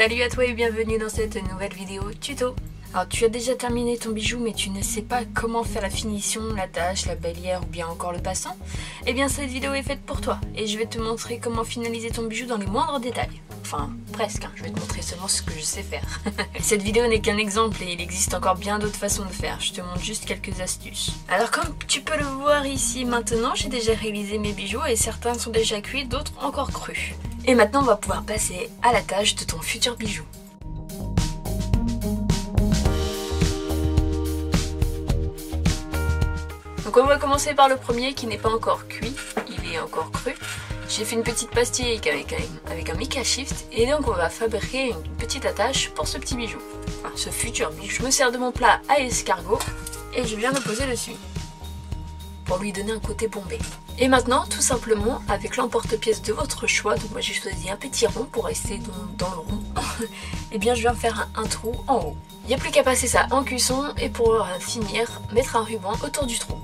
Salut à toi et bienvenue dans cette nouvelle vidéo tuto alors tu as déjà terminé ton bijou mais tu ne sais pas comment faire la finition, la tâche, la balière ou bien encore le passant Eh bien cette vidéo est faite pour toi et je vais te montrer comment finaliser ton bijou dans les moindres détails. Enfin presque, hein. je vais te montrer seulement ce que je sais faire. cette vidéo n'est qu'un exemple et il existe encore bien d'autres façons de faire, je te montre juste quelques astuces. Alors comme tu peux le voir ici maintenant, j'ai déjà réalisé mes bijoux et certains sont déjà cuits, d'autres encore crus. Et maintenant on va pouvoir passer à la tâche de ton futur bijou. Donc on va commencer par le premier qui n'est pas encore cuit, il est encore cru. J'ai fait une petite pastille avec un, avec Mica Shift et donc on va fabriquer une petite attache pour ce petit bijou. Enfin, ce futur bijou. Je me sers de mon plat à escargot et je viens le poser dessus pour lui donner un côté bombé. Et maintenant, tout simplement, avec l'emporte-pièce de votre choix, donc moi j'ai choisi un petit rond pour rester dans, le rond, et eh bien je viens faire un, un trou en haut. Il n'y a plus qu'à passer ça en cuisson et pour finir, mettre un ruban autour du trou.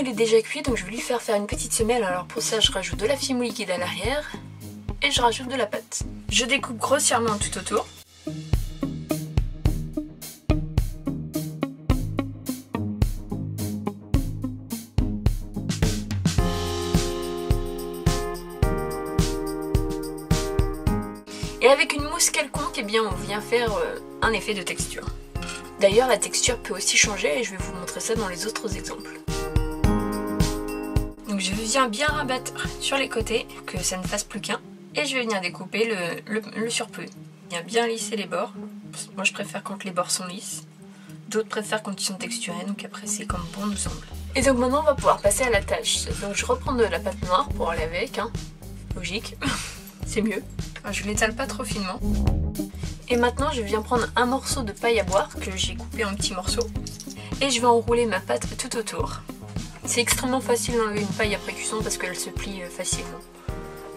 Il est déjà cuit donc je vais lui faire faire une petite semelle alors pour ça je rajoute de la fimo liquide à l'arrière et je rajoute de la pâte. Je découpe grossièrement tout autour. Et avec une mousse quelconque, eh bien on vient faire euh, un effet de texture. D'ailleurs, la texture peut aussi changer et je vais vous montrer ça dans les autres exemples. Je viens bien rabattre sur les côtés, que ça ne fasse plus qu'un. Et je vais venir découper le, le, surplus. Je viens bien lisser les bords. Moi je préfère quand les bords sont lisses. D'autres préfèrent quand ils sont texturés, donc après c'est comme bon nous semble. Et donc maintenant on va pouvoir passer à la tâche. Donc je reprends de la pâte noire pour aller avec, hein. logique, c'est mieux. je ne l'étale pas trop finement. Et maintenant je viens prendre un morceau de paille à boire que j'ai coupé en petits morceaux et je vais enrouler ma pâte tout autour. C'est extrêmement facile d'enlever une paille après cuisson parce qu'elle se plie euh, facilement.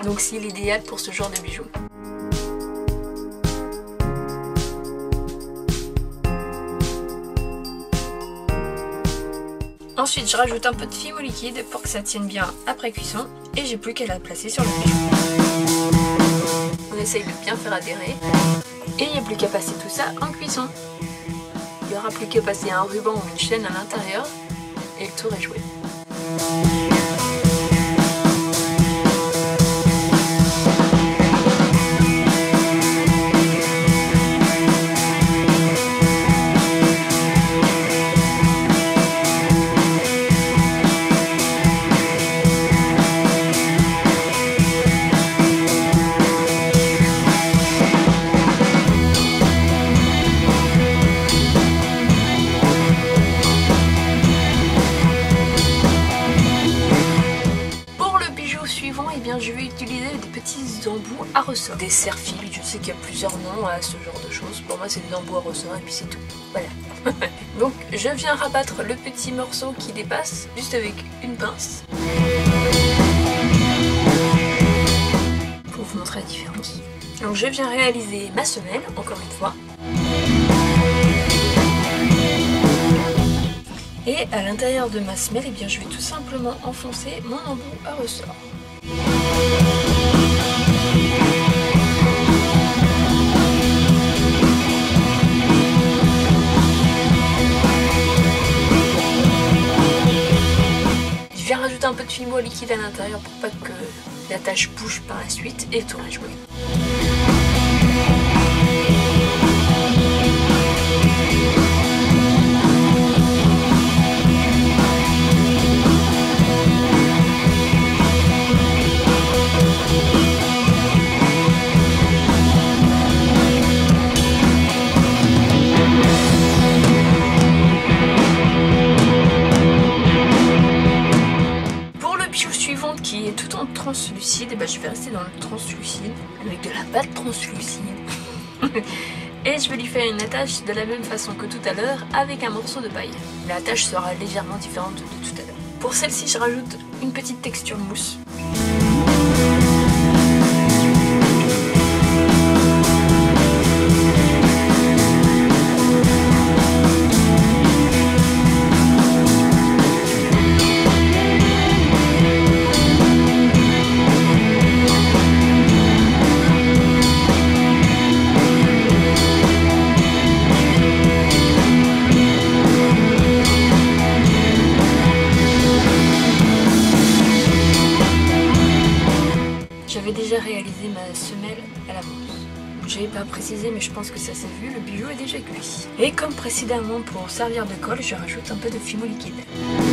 Donc c'est l'idéal pour ce genre de bijoux. Ensuite je rajoute un peu de fimo liquide pour que ça tienne bien après cuisson et j'ai plus qu'à la placer sur le bijou. On essaye de bien faire adhérer. Et il n'y a plus qu'à passer tout ça en cuisson. Il n'y aura plus qu'à passer un ruban ou une chaîne à l'intérieur et le tour est joué. Je c'est des embouts à ressort et puis c'est tout. Voilà. Donc, je viens rabattre le petit morceau qui dépasse juste avec une pince. Pour vous montrer la différence. Donc, je viens réaliser ma semelle, encore une fois. Et à l'intérieur de ma semelle, eh bien, je vais tout simplement enfoncer mon embout à ressort. Un peu de fimo liquide à l'intérieur pour pas que la tâche bouge par la suite et tout tour jouer. Je vais rester dans le translucide avec de la pâte translucide. Et je vais lui faire une attache de la même façon que tout à l'heure avec un morceau de paille. L'attache sera légèrement différente de tout à l'heure. Pour celle-ci, je rajoute une petite texture mousse. Précédemment pour servir de colle, je rajoute un peu de fimo liquide.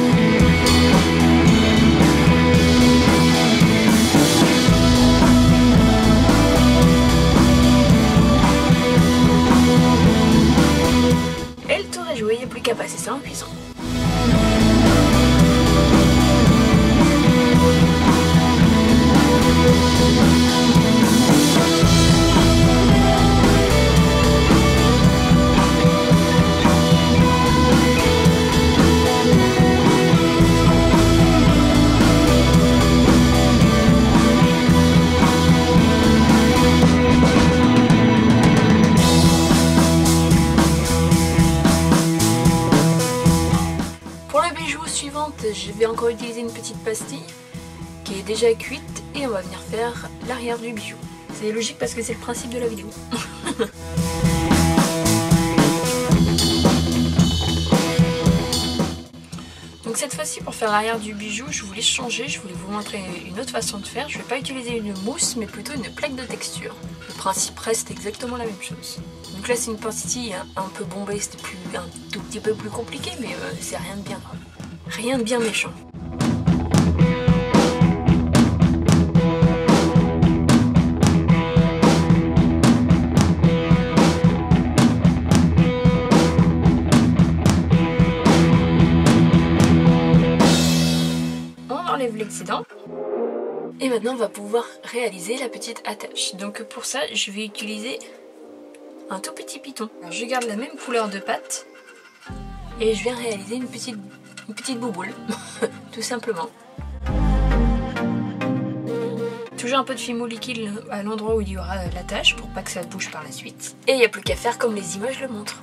Utiliser une petite pastille qui est déjà cuite et on va venir faire l'arrière du bijou. C'est logique parce que c'est le principe de la vidéo. Donc cette fois-ci pour faire l'arrière du bijou, je voulais changer, je voulais vous montrer une autre façon de faire. Je vais pas utiliser une mousse mais plutôt une plaque de texture. Le principe reste exactement la même chose. Donc là c'est une pastille un, peu bombée, c'était un tout petit peu plus compliqué mais euh, c'est rien de bien. Rien de bien méchant. L'excédent. Et maintenant, on va pouvoir réaliser la petite attache. Donc pour ça, je vais utiliser un tout petit piton. Alors, je garde la même couleur de pâte et je viens réaliser une petite, une petite bouboule, tout simplement. Toujours un peu de fimo liquide à l'endroit où il y aura l'attache pour pas que ça bouge par la suite. Et il n'y a plus qu'à faire comme les images le montrent.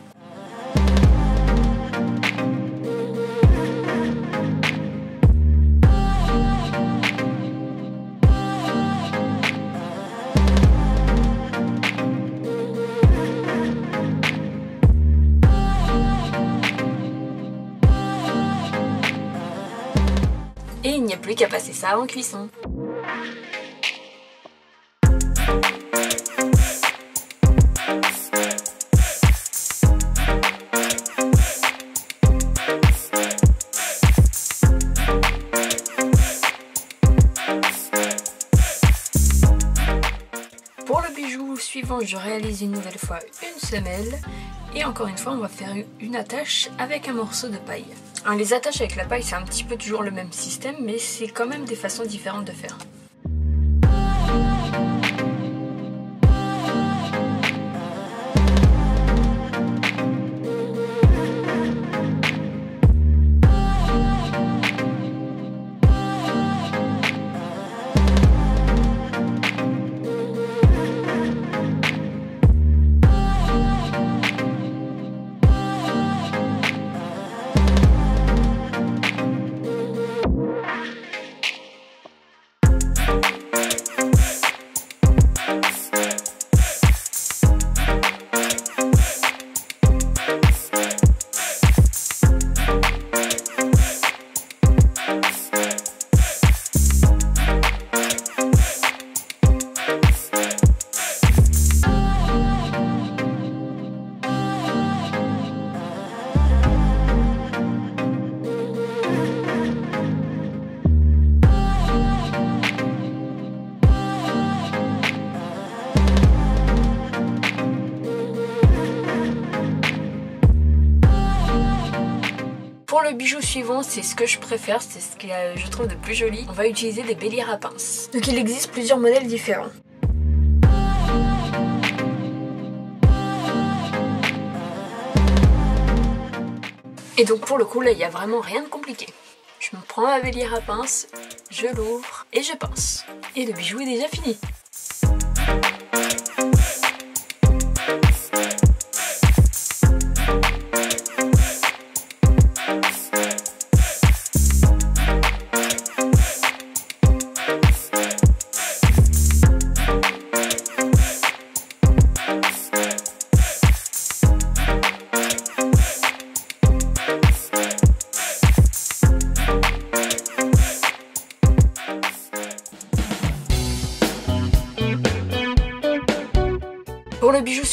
Il n'y a passer ça en cuisson. Pour le bijou suivant, je réalise une nouvelle fois une semelle. Et encore une fois, on va faire une attache avec un morceau de paille. Alors, les attaches avec la paille, c'est un petit peu toujours le même système, mais c'est quand même des façons différentes de faire. Le bijou suivant, c'est ce que je préfère, c'est ce que je trouve de plus joli. On va utiliser des béliers à pinces. Donc il existe plusieurs modèles différents. Et donc pour le coup là il n'y a vraiment rien de compliqué. Je me prends ma bélière à pince, je l'ouvre et je pince. Et le bijou est déjà fini.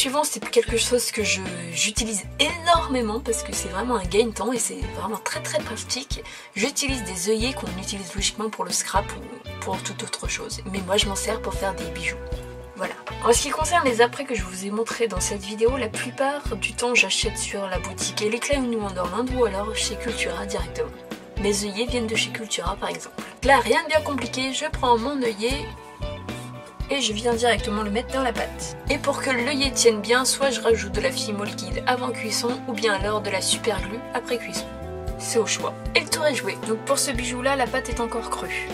Suivant, c'est quelque chose que j'utilise énormément parce que c'est vraiment un gain temps et c'est vraiment très très pratique. J'utilise des œillets qu'on utilise logiquement pour le scrap ou pour toute autre chose. Mais moi je m'en sers pour faire des bijoux. Voilà. En ce qui concerne les apprêts que je vous ai montrés dans cette vidéo, la plupart du temps j'achète sur la boutique Elecla ou Wonderland ou alors chez Cultura directement. Mes œillets viennent de chez Cultura par exemple. Là rien de bien compliqué, je prends mon œillet, et je viens directement le mettre dans la pâte. Et pour que l'œillet tienne bien, soit je rajoute de la fimo liquide avant cuisson ou bien alors de la super glue après cuisson. C'est au choix. Et le tour est joué. Donc pour ce bijou là, la pâte est encore crue.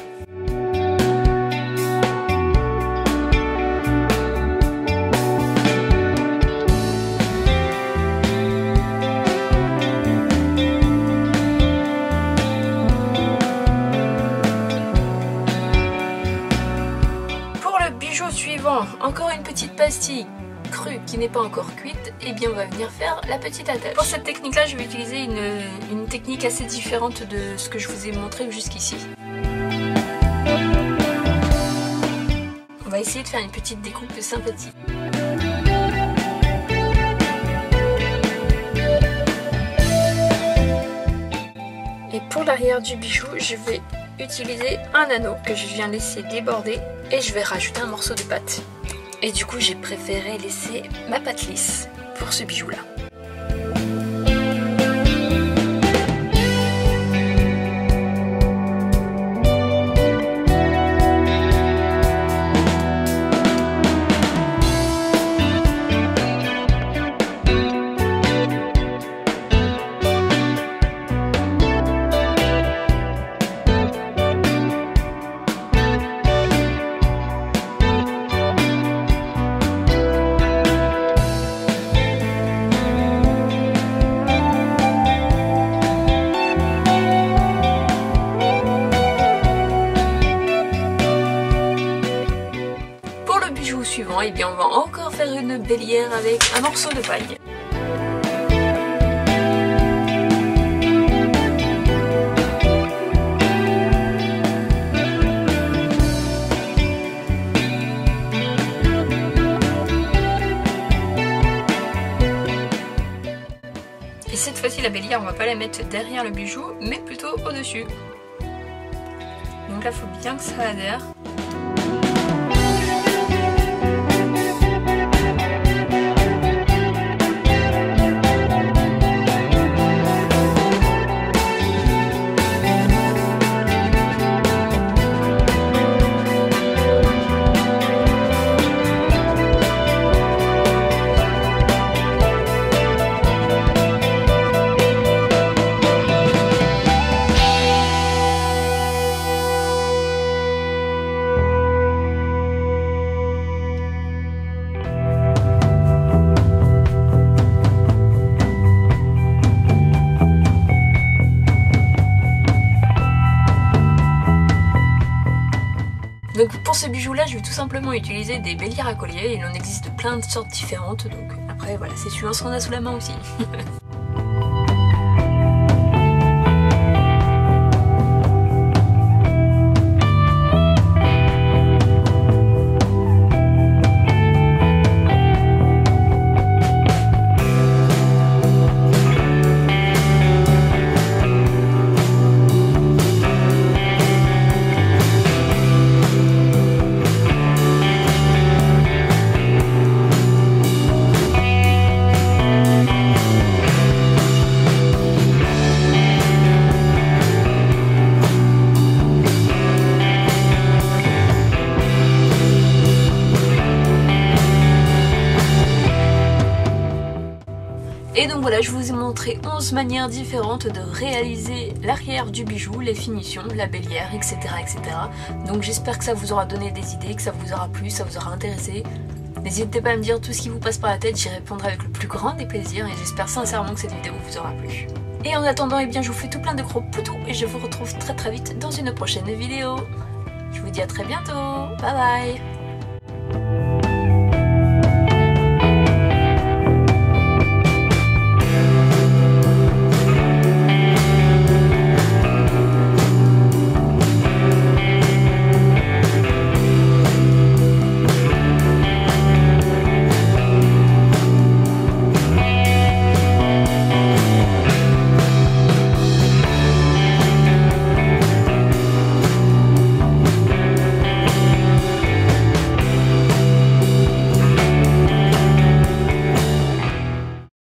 N'est pas encore cuite, et eh bien on va venir faire la petite attache. Pour cette technique là, je vais utiliser une, une technique assez différente de ce que je vous ai montré jusqu'ici. On va essayer de faire une petite découpe sympathique. Et pour l'arrière du bijou, je vais utiliser un anneau que je viens laisser déborder et je vais rajouter un morceau de pâte. Et du coup j'ai préféré laisser ma pâte lisse pour ce bijou encore faire une bélière avec un morceau de paille. Et cette fois-ci la bélière on va pas la mettre derrière le bijou mais plutôt au dessus. Donc là il faut bien que ça adhère. Donc pour ce bijou là je vais tout simplement utiliser des béliers à collier, il en existe plein de sortes différentes donc après voilà c'est suivant ce qu'on a sous la main aussi. Et donc voilà, je vous ai montré 11 manières différentes de réaliser l'arrière du bijou, les finitions, la bélière, etc. etc. Donc j'espère que ça vous aura donné des idées, que ça vous aura plu, ça vous aura intéressé. N'hésitez pas à me dire tout ce qui vous passe par la tête, j'y répondrai avec le plus grand des plaisirs et j'espère sincèrement que cette vidéo vous aura plu. Et en attendant, eh bien, je vous fais tout plein de gros poutous et je vous retrouve très très vite dans une prochaine vidéo. Je vous dis à très bientôt. Bye bye